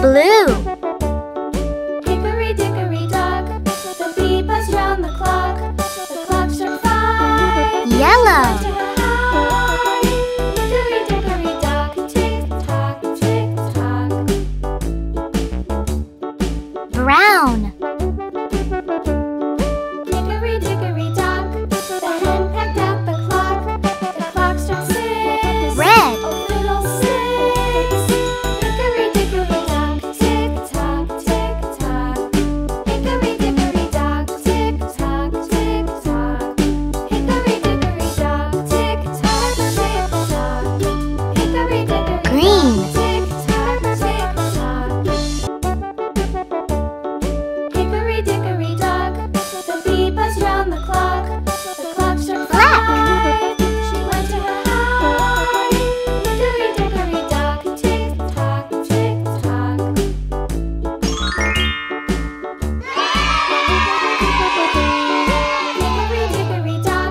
blue. Hickory dickory dock, the bee buzzed round the clock, the clock struck five. Yellow.